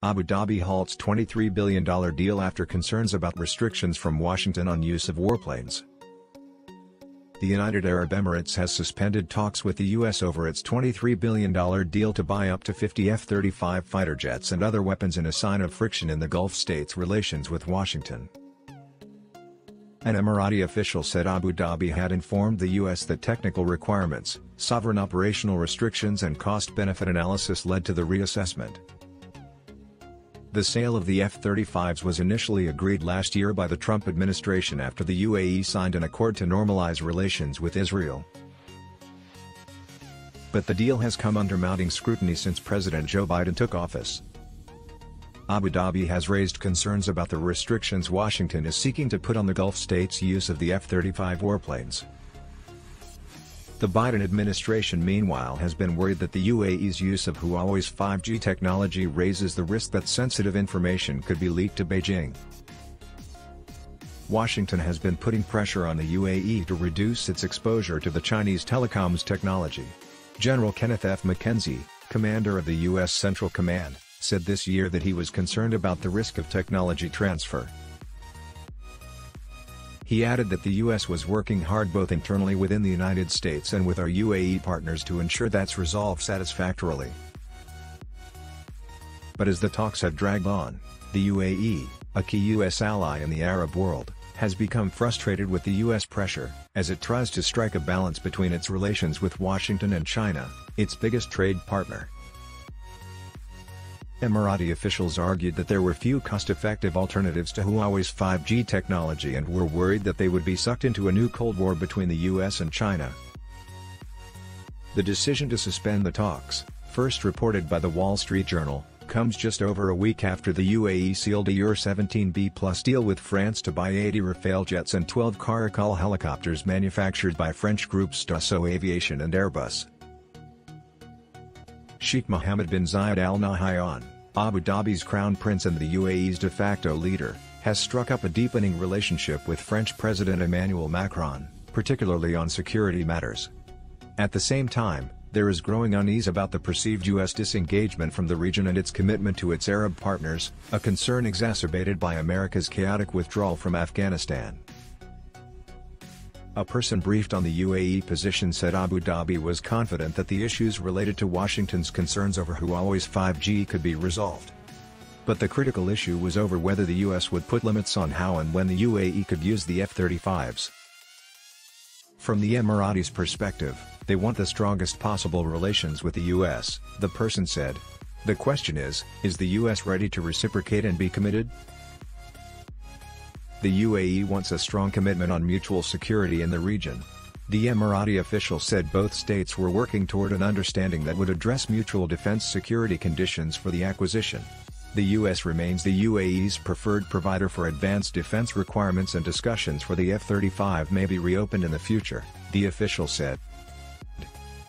Abu Dhabi halts $23 billion deal after concerns about restrictions from Washington on use of warplanes. The United Arab Emirates has suspended talks with the U.S. over its $23 billion deal to buy up to 50 F-35 fighter jets and other weapons in a sign of friction in the Gulf states' relations with Washington. An Emirati official said Abu Dhabi had informed the U.S. that technical requirements, sovereign operational restrictions and cost-benefit analysis led to the reassessment. The sale of the F-35s was initially agreed last year by the Trump administration after the UAE signed an accord to normalize relations with Israel. But the deal has come under mounting scrutiny since President Joe Biden took office. Abu Dhabi has raised concerns about the restrictions Washington is seeking to put on the Gulf states' use of the F-35 warplanes. The Biden administration meanwhile has been worried that the UAE's use of Huawei's 5G technology raises the risk that sensitive information could be leaked to Beijing. Washington has been putting pressure on the UAE to reduce its exposure to the Chinese telecoms technology. General Kenneth F. McKenzie, commander of the U.S. Central Command, said this year that he was concerned about the risk of technology transfer. He added that the U.S. was working hard both internally within the United States and with our UAE partners to ensure that's resolved satisfactorily. But as the talks have dragged on, the UAE, a key U.S. ally in the Arab world, has become frustrated with the U.S. pressure, as it tries to strike a balance between its relations with Washington and China, its biggest trade partner. Emirati officials argued that there were few cost-effective alternatives to Huawei's 5G technology and were worried that they would be sucked into a new Cold War between the US and China. The decision to suspend the talks, first reported by the Wall Street Journal, comes just over a week after the UAE sealed a UR-17B plus deal with France to buy 80 Rafale jets and 12 Caracal helicopters manufactured by French groups Dassault Aviation and Airbus. Sheikh Mohammed bin Zayed Al Nahyan, Abu Dhabi's crown prince and the UAE's de facto leader, has struck up a deepening relationship with French President Emmanuel Macron, particularly on security matters. At the same time, there is growing unease about the perceived U.S. disengagement from the region and its commitment to its Arab partners, a concern exacerbated by America's chaotic withdrawal from Afghanistan. A person briefed on the UAE position said Abu Dhabi was confident that the issues related to Washington's concerns over Huawei's 5G could be resolved. But the critical issue was over whether the US would put limits on how and when the UAE could use the F-35s. From the Emiratis' perspective, they want the strongest possible relations with the US, the person said. The question is, is the US ready to reciprocate and be committed? The UAE wants a strong commitment on mutual security in the region. The Emirati official said both states were working toward an understanding that would address mutual defense security conditions for the acquisition. The U.S. remains the UAE's preferred provider for advanced defense requirements and discussions for the F-35 may be reopened in the future, the official said.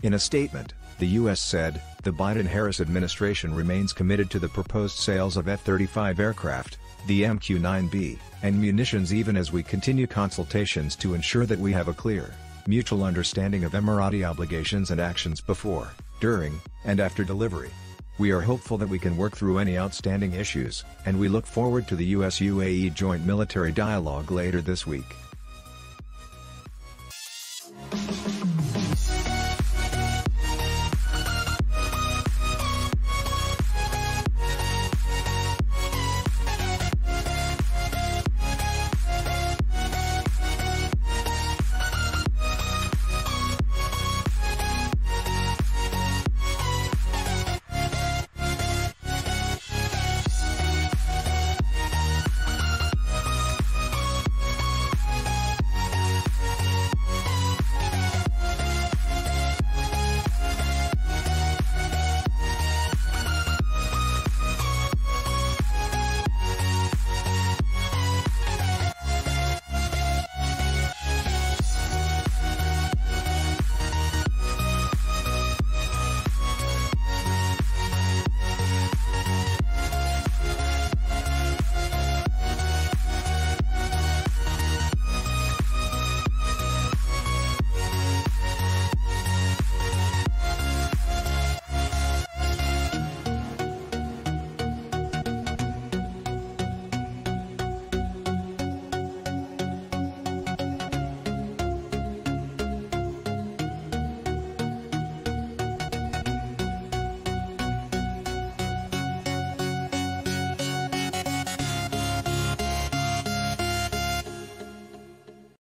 In a statement, the U.S. said, the Biden-Harris administration remains committed to the proposed sales of F-35 aircraft, the MQ-9B, and munitions even as we continue consultations to ensure that we have a clear, mutual understanding of Emirati obligations and actions before, during, and after delivery. We are hopeful that we can work through any outstanding issues, and we look forward to the US-UAE joint military dialogue later this week.